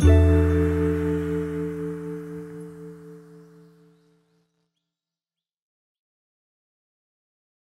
Bye.